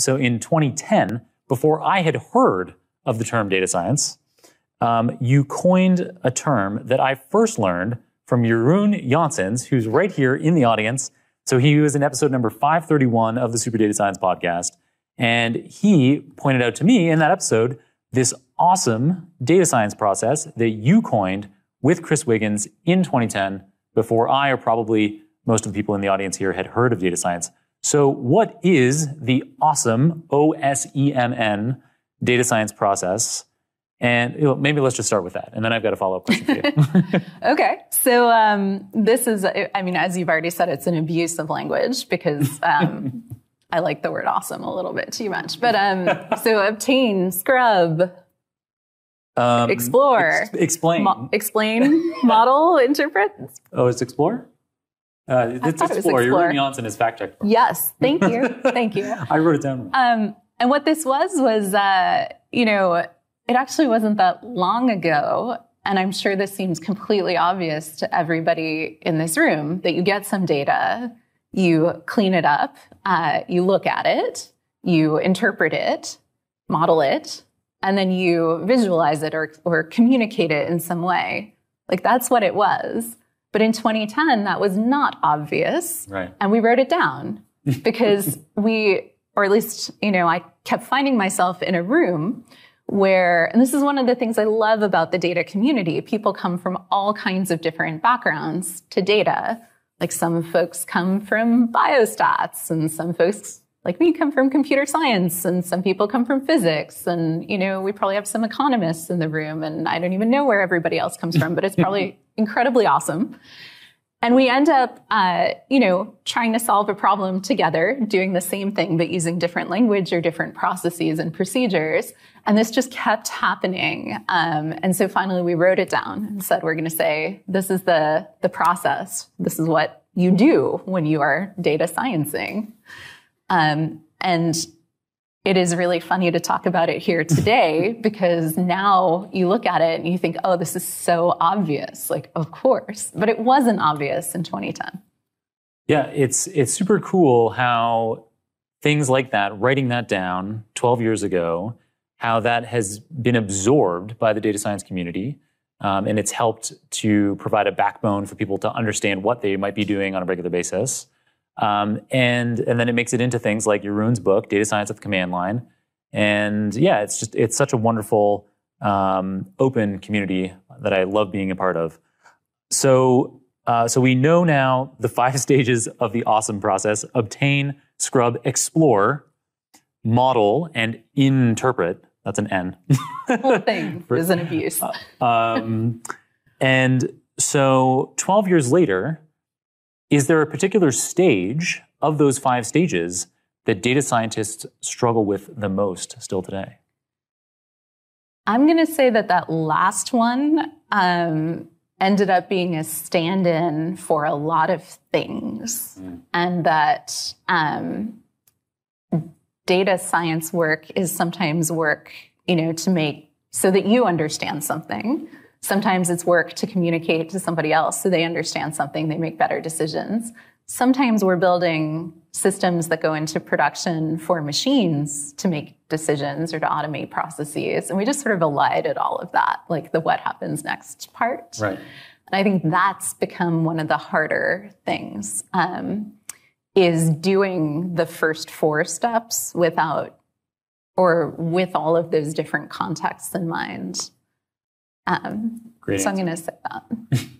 so in 2010, before I had heard of the term data science, um, you coined a term that I first learned from Jeroen Janssens, who's right here in the audience. So he was in episode number 531 of the Super Data Science podcast. And he pointed out to me in that episode this awesome data science process that you coined with Chris Wiggins in 2010 before I or probably most of the people in the audience here had heard of data science. So what is the awesome OSEMN data science process? And you know, maybe let's just start with that. And then I've got a follow up question for you. okay. So um, this is, I mean, as you've already said, it's an abuse of language because um, I like the word awesome a little bit too much. But um, so obtain, scrub, um, explore, ex- explain, mo- explain, model, interpret. Oh, it's explore. Uh, it's explore. Your Jeroen Janssens is fact check. Yes, thank you, thank you. I wrote it down. Um, and what this was was, uh, you know, it actually wasn't that long ago, and I'm sure this seems completely obvious to everybody in this room that you get some data, you clean it up, uh, you look at it, you interpret it, model it, and then you visualize it or, or communicate it in some way. Like that's what it was. But in 2010, that was not obvious. Right. And we wrote it down because we, or at least, you know, I kept finding myself in a room where, and this is one of the things I love about the data community. People come from all kinds of different backgrounds to data. Like some folks come from biostats and some folks like me come from computer science and some people come from physics and you know we probably have some economists in the room and i don't even know where everybody else comes from but it's probably incredibly awesome. And we end up uh, you know trying to solve a problem together doing the same thing but using different language or different processes and procedures. And this just kept happening. Um, and so finally we wrote it down and said we're going to say this is the the process. This is what you do when you are data sciencing. Um, and it is really funny to talk about it here today because now you look at it and you think, oh, this is so obvious. Like, of course. But it wasn't obvious in 2010. Yeah, it's it's super cool how things like that, writing that down 12 years ago, how that has been absorbed by the data science community. Um, and it's helped to provide a backbone for people to understand what they might be doing on a regular basis. Um, and and then it makes it into things like your Jeroen's book, Data Science at the Command Line. And yeah, it's just it's such a wonderful um, open community that I love being a part of. So uh, so we know now the five stages of the awesome process: obtain, scrub, explore, model, and interpret. That's an N. Whole thing is an abuse. um, and so 12 years later, is there a particular stage of those five stages that data scientists struggle with the most still today? I'm going to say that that last one um, ended up being a stand in for a lot of things, mm. and that um, data science work is sometimes work, you know, to make so that you understand something. Sometimes it's work to communicate to somebody else so they understand something, they make better decisions. Sometimes we're building systems that go into production for machines to make decisions or to automate processes. And we just sort of elided all of that, like the what happens next part. Right. And I think that's become one of the harder things, um, is doing the first four steps without or with all of those different contexts in mind. Um, Great so answer. I'm going to say that.